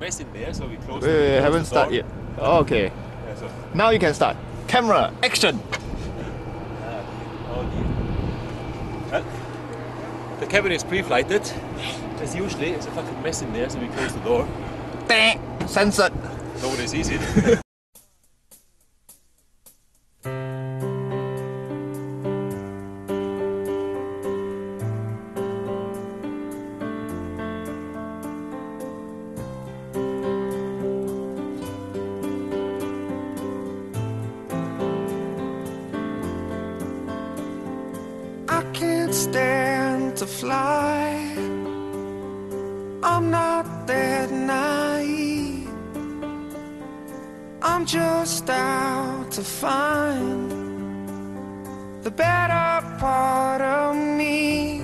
mess in there, so we close. Wait, wait, haven't started yet. Oh, okay. Yeah, so, Now you can start. Camera, action! oh. Uh, the cabin is pre-flighted. As usually, it's a fucking mess in there, so we close the door. Censored. Nobody sees I can't stand to fly. I'm not that naive. I'm just out to find the better part of me.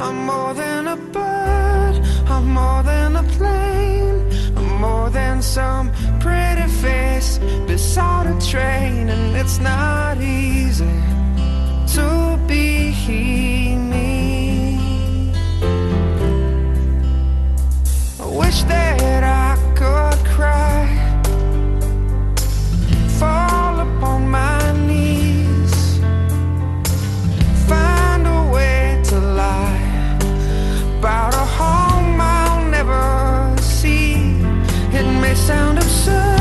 I'm more than a bird, I'm more than a plane, I'm more than some pretty face beside a train, and it's not easy sound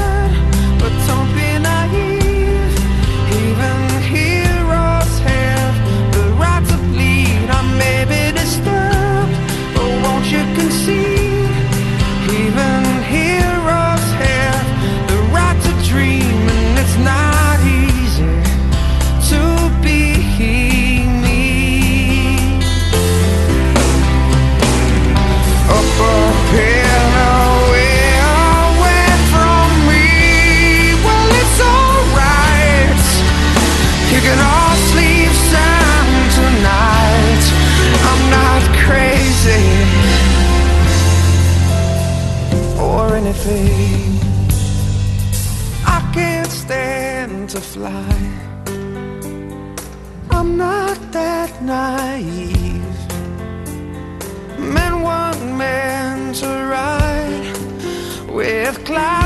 I can't stand to fly. I'm not that naive. Men want men to ride with clouds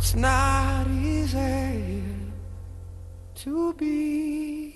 It's not easy to be